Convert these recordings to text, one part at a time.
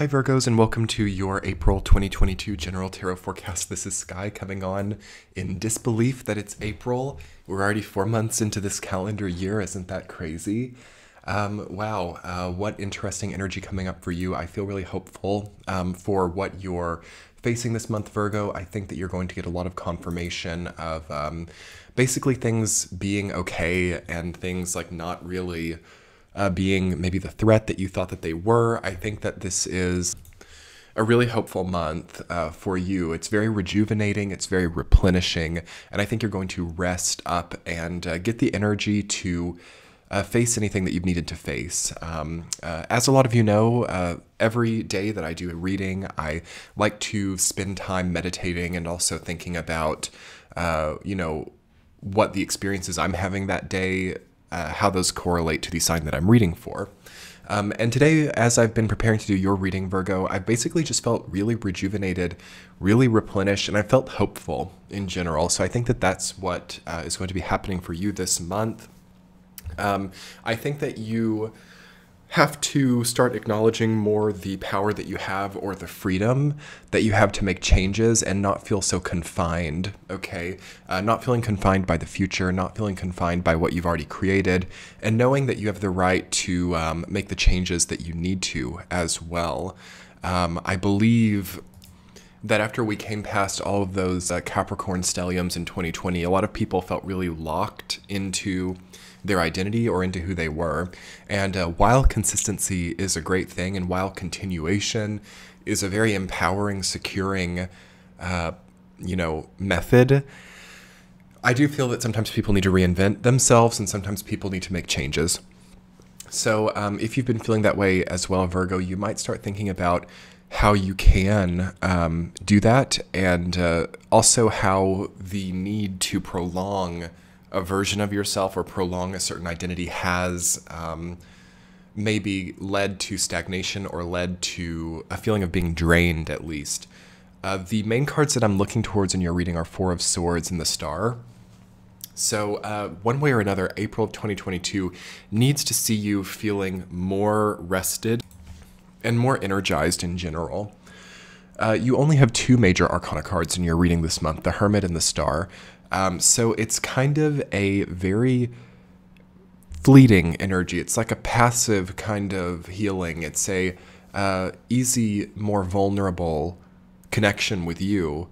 Hi, Virgos, and welcome to your April 2022 General Tarot Forecast. This is Sky coming on in disbelief that it's April. We're already four months into this calendar year. Isn't that crazy? Um, wow, uh, what interesting energy coming up for you. I feel really hopeful um, for what you're facing this month, Virgo. I think that you're going to get a lot of confirmation of um, basically things being okay and things like not really uh, being maybe the threat that you thought that they were. I think that this is a really hopeful month uh, for you. It's very rejuvenating, it's very replenishing, and I think you're going to rest up and uh, get the energy to. Uh, face anything that you've needed to face. Um, uh, as a lot of you know, uh, every day that I do a reading, I like to spend time meditating and also thinking about, uh, you know, what the experiences I'm having that day uh, how those correlate to the sign that I'm reading for. Um, and today, as I've been preparing to do your reading, Virgo, I've basically just felt really rejuvenated, really replenished, and I felt hopeful in general. So I think that that's what uh, is going to be happening for you this month. Um, I think that you have to start acknowledging more the power that you have or the freedom that you have to make changes and not feel so confined, okay? Uh, not feeling confined by the future, not feeling confined by what you've already created, and knowing that you have the right to um, make the changes that you need to as well. Um, I believe that after we came past all of those uh, Capricorn stelliums in 2020, a lot of people felt really locked into their identity or into who they were. And uh, while consistency is a great thing, and while continuation is a very empowering, securing, uh, you know, method, I do feel that sometimes people need to reinvent themselves, and sometimes people need to make changes. So, um, if you've been feeling that way as well, Virgo, you might start thinking about how you can um, do that, and uh, also how the need to prolong a version of yourself or prolong a certain identity has um, maybe led to stagnation or led to a feeling of being drained, at least. Uh, the main cards that I'm looking towards in your reading are Four of Swords and the Star. So, uh, one way or another, April of 2022 needs to see you feeling more rested and more energized in general. Uh, you only have two major arcana cards in your reading this month the Hermit and the Star. Um, so it's kind of a very fleeting energy. It's like a passive kind of healing. It's a uh, easy, more vulnerable connection with you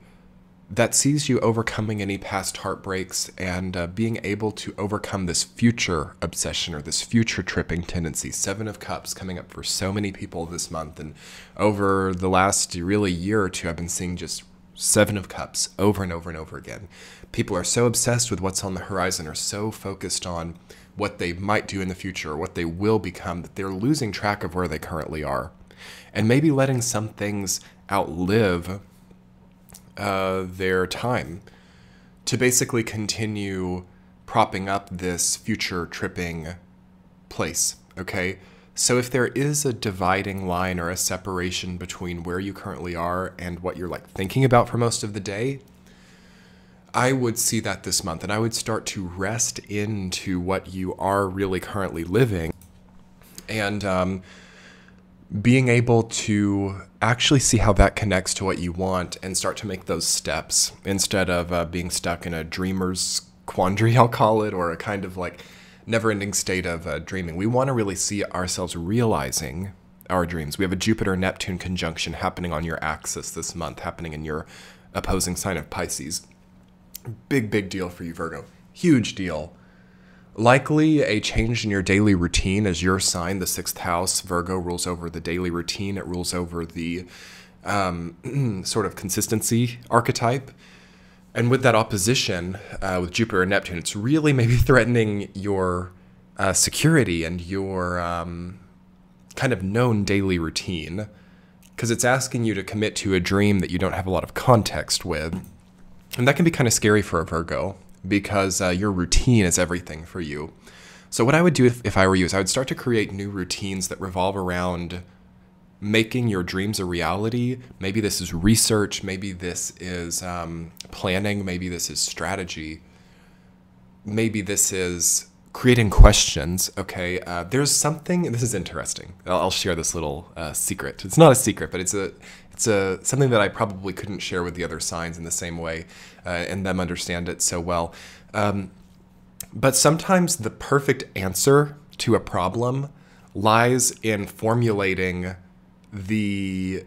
that sees you overcoming any past heartbreaks and uh, being able to overcome this future obsession or this future tripping tendency. Seven of Cups coming up for so many people this month. And over the last really year or two, I've been seeing just Seven of Cups over and over and over again. People are so obsessed with what's on the horizon, or so focused on what they might do in the future or what they will become that they're losing track of where they currently are. And maybe letting some things outlive uh, their time to basically continue propping up this future tripping place, okay? So if there is a dividing line or a separation between where you currently are and what you're like thinking about for most of the day, I would see that this month and I would start to rest into what you are really currently living and um, being able to actually see how that connects to what you want and start to make those steps instead of uh, being stuck in a dreamer's quandary, I'll call it, or a kind of like never ending state of uh, dreaming. We want to really see ourselves realizing our dreams. We have a Jupiter Neptune conjunction happening on your axis this month, happening in your opposing sign of Pisces. Big, big deal for you, Virgo. Huge deal. Likely a change in your daily routine as your sign, the sixth house. Virgo rules over the daily routine, it rules over the um, sort of consistency archetype. And with that opposition uh, with Jupiter and Neptune, it's really maybe threatening your uh, security and your um, kind of known daily routine because it's asking you to commit to a dream that you don't have a lot of context with. And that can be kind of scary for a Virgo because uh, your routine is everything for you. So, what I would do if, if I were you is I would start to create new routines that revolve around making your dreams a reality. Maybe this is research, maybe this is um, planning, maybe this is strategy, maybe this is creating questions. Okay, uh, there's something. This is interesting. I'll, I'll share this little uh, secret. It's not a secret, but it's a it's a something that I probably couldn't share with the other signs in the same way, uh, and them understand it so well. Um, but sometimes the perfect answer to a problem lies in formulating the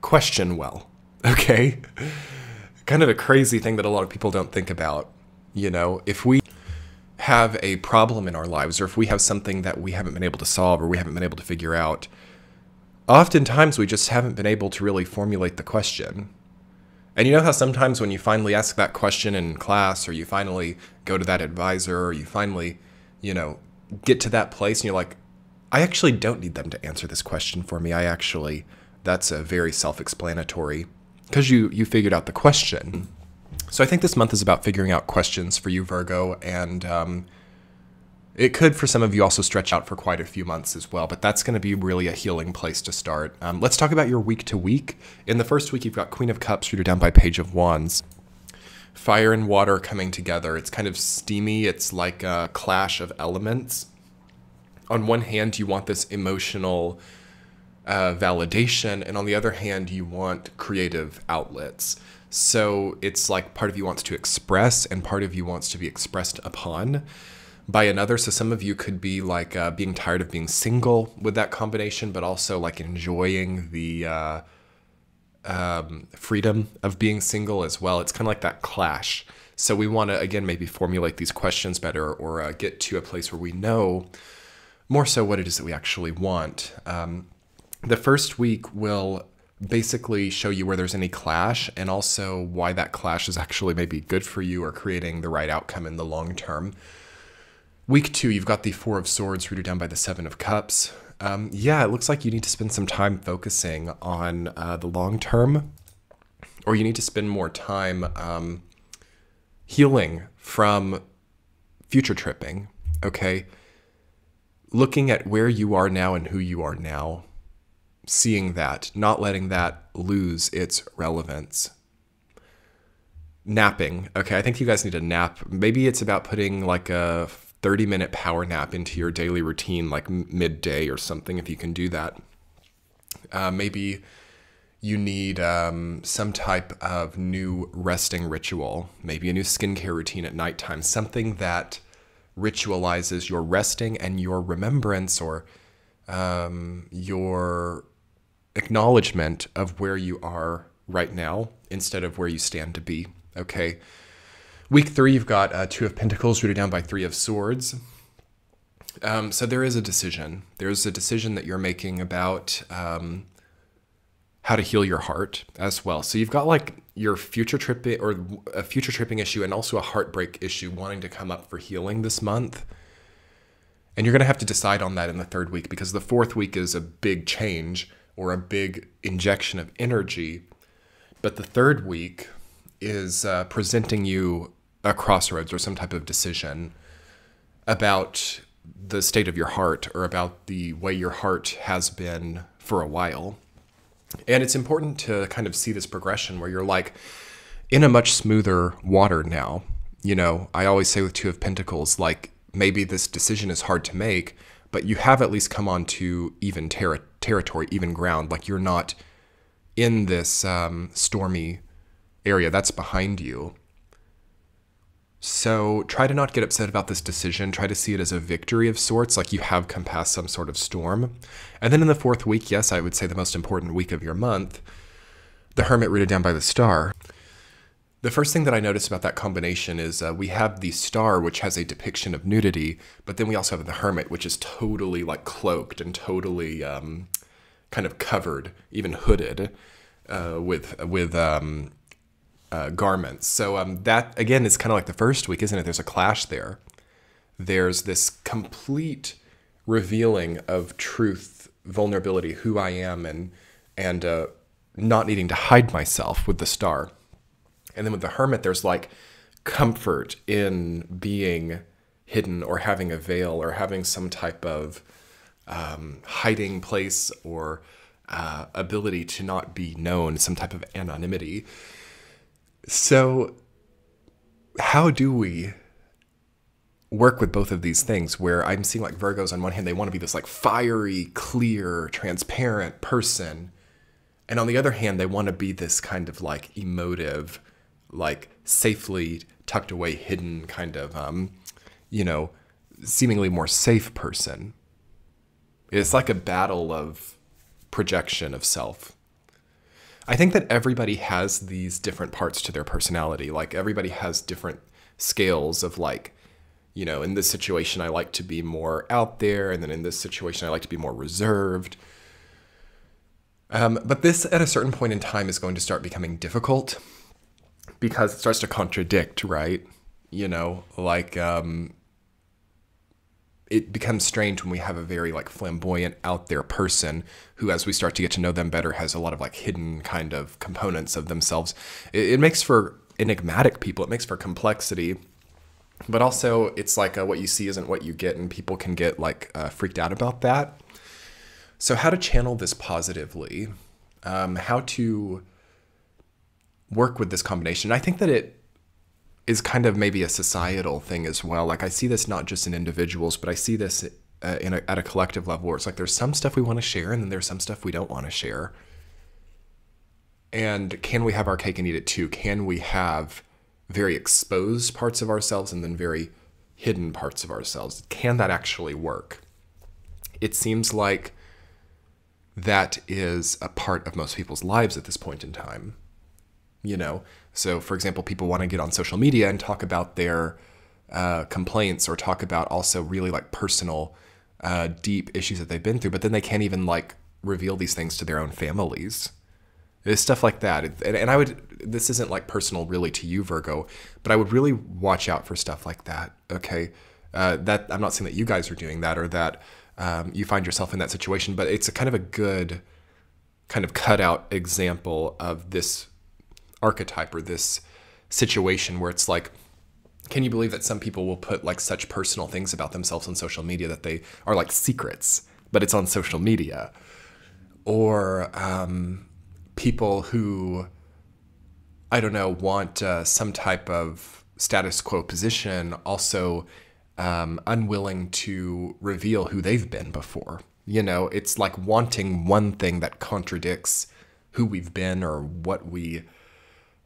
question well. Okay, kind of a crazy thing that a lot of people don't think about. You know, if we have a problem in our lives, or if we have something that we haven't been able to solve or we haven't been able to figure out, oftentimes we just haven't been able to really formulate the question. And you know how sometimes when you finally ask that question in class, or you finally go to that advisor, or you finally, you know, get to that place and you're like, I actually don't need them to answer this question for me. I actually, that's a very self explanatory because you, you figured out the question. So I think this month is about figuring out questions for you, Virgo, and um, it could, for some of you, also stretch out for quite a few months as well, but that's going to be really a healing place to start. Um, let's talk about your week to week. In the first week, you've got Queen of Cups rooted down by Page of Wands. Fire and water coming together. It's kind of steamy. It's like a clash of elements. On one hand, you want this emotional uh, validation, and on the other hand, you want creative outlets. So it's like part of you wants to express, and part of you wants to be expressed upon by another. So some of you could be like uh, being tired of being single with that combination, but also like enjoying the uh, um, freedom of being single as well. It's kind of like that clash. So we want to again maybe formulate these questions better, or uh, get to a place where we know more so what it is that we actually want. Um, the first week will basically show you where there's any clash and also why that clash is actually maybe good for you or creating the right outcome in the long term. Week two, you've got the Four of Swords rooted down by the Seven of Cups. Um, yeah, it looks like you need to spend some time focusing on uh, the long term, or you need to spend more time um, healing from future tripping, okay? Looking at where you are now and who you are now, seeing that, not letting that lose its relevance napping. Okay, I think you guys need a nap. Maybe it's about putting like a 30 minute power nap into your daily routine, like midday or something, if you can do that. Uh, maybe you need um, some type of new resting ritual, maybe a new skincare routine at nighttime, something that ritualizes your resting and your remembrance or um, your acknowledgement of where you are right now instead of where you stand to be. Okay. Week three, you've got uh, Two of Pentacles rooted down by Three of Swords. Um, so there is a decision. There's a decision that you're making about um, how to heal your heart as well. So you've got like your future tripping or a future tripping issue and also a heartbreak issue wanting to come up for healing this month. And you're going to have to decide on that in the third week because the fourth week is a big change or a big injection of energy. But the third week is uh, presenting you a crossroads or some type of decision about the state of your heart or about the way your heart has been for a while. And it's important to kind of see this progression where you're like in a much smoother water now. You know, I always say with Two of Pentacles, like maybe this decision is hard to make, but you have at least come on to even ter- territory, even ground. Like you're not in this um, stormy area that's behind you. So try to not get upset about this decision. Try to see it as a victory of sorts, like you have come past some sort of storm. And then in the fourth week, yes, I would say the most important week of your month, the Hermit rooted down by the star. The first thing that I notice about that combination is uh, we have the star, which has a depiction of nudity, but then we also have the hermit, which is totally like cloaked and totally um, kind of covered, even hooded, uh, with with um, uh, garments. So um, that again is kind of like the first week, isn't it? There's a clash there. There's this complete revealing of truth, vulnerability, who I am, and and uh, not needing to hide myself with the star. And then with the hermit, there's like comfort in being hidden or having a veil or having some type of um, hiding place or uh, ability to not be known, some type of anonymity. So, how do we work with both of these things where I'm seeing like Virgos on one hand, they want to be this like fiery, clear, transparent person. And on the other hand, they want to be this kind of like emotive, like safely tucked away, hidden kind of, um, you know, seemingly more safe person. It's like a battle of projection of self. I think that everybody has these different parts to their personality. Like everybody has different scales of like, you know, in this situation, I like to be more out there. And then in this situation, I like to be more reserved. Um, but this, at a certain point in time, is going to start becoming difficult because it starts to contradict, right? You know, like um, it becomes strange when we have a very like flamboyant out there person who as we start to get to know them better has a lot of like hidden kind of components of themselves. It, it makes for enigmatic people. It makes for complexity. But also it's like uh, what you see isn't what you get and people can get like uh, freaked out about that. So how to channel this positively um, how to work with this combination. I think that it is kind of maybe a societal thing as well. Like I see this not just in individuals, but I see this uh, in a, at a collective level where it's like there's some stuff we want to share and then there's some stuff we don't want to share. And can we have our cake and eat it too? Can we have very exposed parts of ourselves and then very hidden parts of ourselves? Can that actually work? It seems like that is a part of most people's lives at this point in time. You know, so, for example, people want to get on social media and talk about their uh, complaints or talk about also really like personal, uh, deep issues that they've been through, but then they can't even like reveal these things to their own families. It's stuff like that. And, and I would, this isn't like personal really to you, Virgo, but I would really watch out for stuff like that. Okay. Uh, that I'm not saying that you guys are doing that or that um, you find yourself in that situation, but it's a kind of a good kind of cutout example of this archetype or this situation where it's like can you believe that some people will put like such personal things about themselves on social media that they are like secrets but it's on social media? Or um, people who i don't know want uh, some type of status quo position also um, unwilling to reveal who they've been before. You know it's like wanting one thing that contradicts who we've been or what we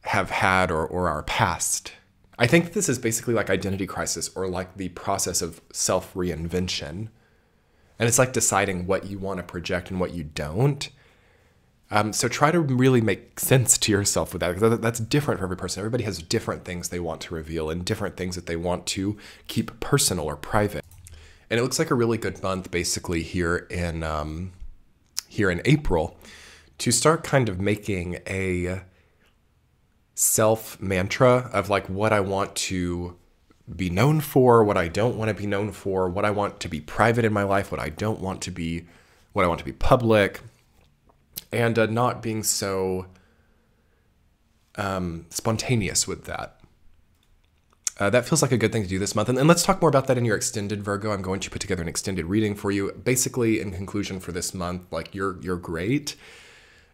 have had or, or our past. I think this is basically like identity crisis or like the process of self reinvention. And it's like deciding what you want to project and what you don't. Um, so try to really make sense to yourself with that because that's different for every person. Everybody has different things they want to reveal and different things that they want to keep personal or private. And it looks like a really good month, basically here in um, here in April, to start kind of making a self mantra of like what I want to be known for, what I don't want to be known for, what I want to be private in my life, what I don't want to be, what I want to be public, and uh, not being so um, spontaneous with that. Uh, that feels like a good thing to do this month. And, and let's talk more about that in your extended Virgo. I'm going to put together an extended reading for you. Basically, in conclusion for this month, like you're you're great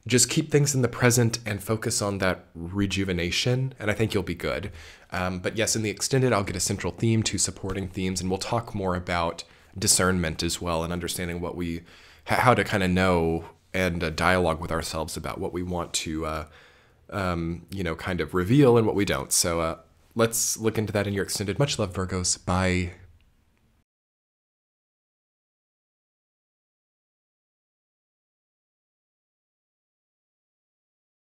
just keep things in the present and focus on that rejuvenation, and I think you'll be good. Um, but yes, in the extended, I'll get a central theme, two supporting themes, and we'll talk more about discernment as well and understanding what we, how to kind of know and uh, dialogue with ourselves about what we want to, uh, um, you know, kind of reveal and what we don't. So uh, let's look into that in your extended. Much love, Virgos. Bye.